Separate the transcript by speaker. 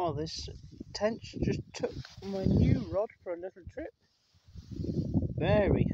Speaker 1: Well, this tench just took my new rod for a little trip. Very